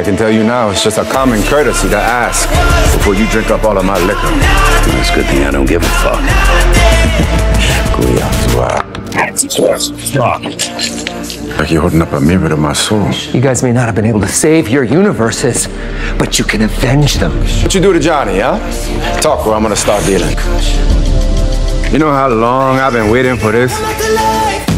I can tell you now, it's just a common courtesy to ask before you drink up all of my liquor. It's a good thing I don't give a fuck. Like you're holding up a mirror to my soul. You guys may not have been able to save your universes, but you can avenge them. What you do to Johnny, huh? Talk or I'm gonna start dealing. You know how long I've been waiting for this?